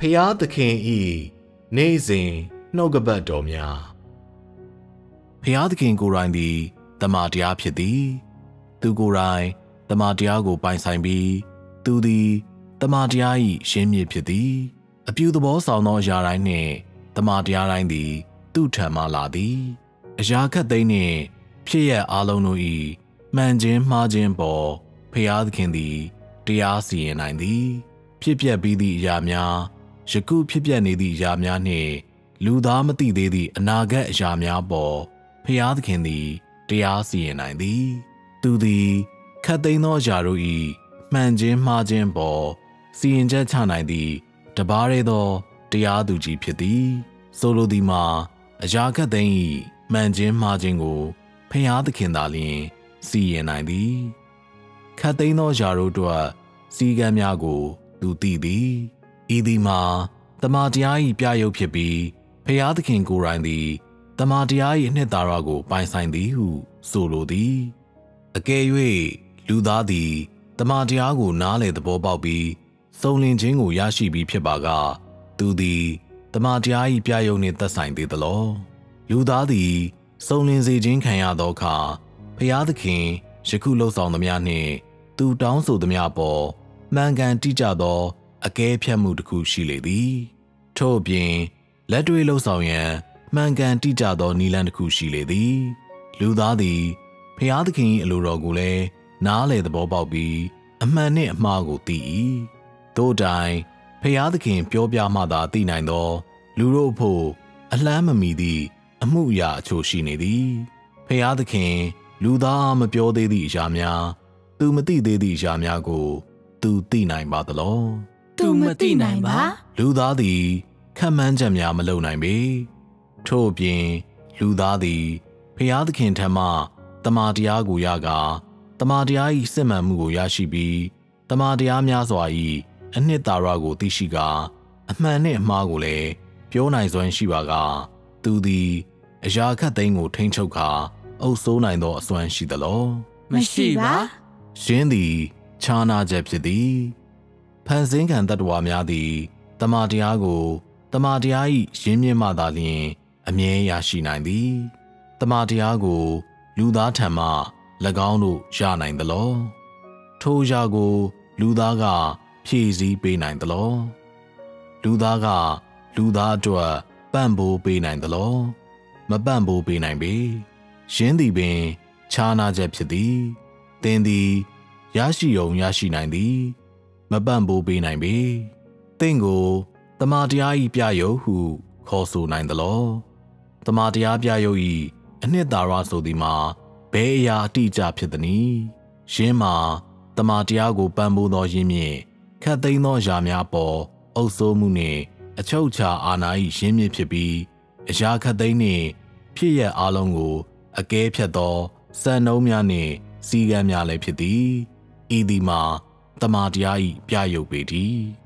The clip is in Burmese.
ဖျားသခင်ဤနေစဉ်နှုတ်ကပတ်တော်များဖျားသခင်ကိုယ်တိုင်သည်တမန်တရားဖြစ်သည် သူကိုယ်တိုင်တမန်တရားကိုပိုင်ဆိုင်ပြီး သူသည်တမန်တရား၏ရှင်းမြစ်ဖြစ်သည် အပြုသဘောဆောင်သောအရာတိုင်းနှင့်တမန်တရားတိုင်းသည် သူ့ထံမှလာသည်အရာခတ်သိမ်းနှင့်ဖြစ်ရအလုံးတို့၏မှန်ခြင်းမှားခြင်းပေါ်ဖျားသခင်သည်တရားစီရင်နိုင်သည် ဖြစ်ပျက်ပြီးသည့်အရာများ ယခုဖြစ်ပျက်နေသည့်အရာများနှင့် လူသားမသိသေးသည့်အနာဂတ်အရာများပေါ်ဖျားသခင်သည်တရားစီရင်နိုင်သည် သူသည်ခတ်သိမ်းသောအရာတို့၏မှန်ခြင်းမှားခြင်းပေါ်စီရင်ချက်ချနိုင်သည့်တပါးရဲသောတရားသူကြီးဖြစ်သည် ဆိုလိုသည်မှာအရာခတ်သိမ်း၏မှန်ခြင်းမှားခြင်းကိုဖျားသခင်သာလျှင်စီရင်နိုင်သည်ခတ်သိမ်းသောຢာတို့အတွက်စီကံများကို သူသိသည် ဤသည်မှာတမန်တရား၏ပြရုပ်ဖြစ်ပြီးဖျားသခင်ကိုယ်တိုင်သည်တမန်တရား၏အနှစ်သာရကို ပိုင်ဆိုင်သည်ဟုဆိုလိုသည်အကယ်၍လူသားသည်တမန်တရားကိုနားလေသဘောပေါက်ပြီးစုံလင်ခြင်းကိုရရှိပြီးဖြစ်ပါက သူသည်တမန်တရား၏ပြရုပ်နှင့်သက်ဆိုင်သေးသလောလူသားသည်စုံလင်စေခြင်းခံရသောအခါဖျားသခင်ယခုလှုပ်ဆောင်သမျှနှင့် သူတောင်းဆိုသမျှပေါ်မှန်ကန်တိကျသော အကဲဖြတ်မှုတစ်ခုရှိလေသည်ထို့အပြင်လက်တွေ့လှုပ်ဆောင်ရန်မှန်ကန်တိကျသောနည်းလမ်းတစ်ခုရှိလေသည် လူသားသည်ဖျားသခင်၏အလိုတော်ကိုလည်းနားလေသဘောပေါက်ပြီးအမှန်နှင့်အမှားကိုသိ၏တို့တိုင်ဖျားသခင်ပြောပြမှသာသိနိုင်သော လူတို့ဖို့အလန်းမမီသည့်အမှုအရာအချို့ရှိနေသည်ဖျားသခင် လူသားမပြောသေးသည့်အရာများ သူမသိသေးသည့်အရာများကို သူသိနိုင်ပါသလော သူမသိနိုင်ပါလူသားသည်ခံမှန်းချက်များမလုပ်နိုင်ပေထို့အပြင်လူသားသည်ဖျားသခင်ထံမှတမာတရားကိုရကာတမာတရား၏စစ်မှန်မှုကိုရရှိပြီးတမာတရားများစွာ၏အနှစ်သာရကိုသိရှိကာအမှန်နှင့်အမှားကိုလည်းပြောနိုင်စွမ်းရှိပါကသူသည်အရာခတ်သိမ်းကိုထိမ့်ချုပ်ကာအုပ်စိုးနိုင်သောအစွမ်းရှိသလောမရှိပါရှင်းသည်ခြားနာချက်ဖြစ်သည် ဖန်ဆင်းခံတ attva များသည်တမာတရားကိုတမာတရား၏ရင်းမြစ်မှသာလျှင် အမြဲရရှိနိုင်သည်တမာတရားကို လူသားထံမှ၎င်းတို့ရနိုင်သလောထိုရာကို လူသားက ဖြည့်ဆည်းပေးနိုင်သလောလူသားက လူသားအတွက်ပံ့ပိုးပေးနိုင်သလောမပံ့ပိုးပေးနိုင်ပေရင်းသည်ပင်ခြားနာချက်ဖြစ်သည်သင်သည်ရရှိုံရရှိနိုင်သည် မပန့်ပိုးပေးနိုင်ပေသင်ကိုတမာတရားဤပြယုတ်ဟုခေါ်ဆိုနိုင်သလောတမာတရားပြယုတ်ဤအနှစ်သာရဆိုသည်မှာဘယ်အရာအတိအကျဖြစ်သနည်းယင်းမှာတမာတရားကိုပံ့ပိုးသောယင်းမြင့်ခတ်သိမ်းသောຢာများပေါ်အုပ်စိုးမှုနှင့်အချုပ်အခြာအာဏာ၏ရင်းမြစ်ဖြစ်ပြီးအရာခတ်သိမ်းနှင့်ဖြစ်ရအလုံးကိုအကဲဖြတ်သောစံနှုံးများနှင့်စီကံများလည်းဖြစ်သည်ဤသည်မှာ တမာတရား၏ပြယုတ်ပေသည်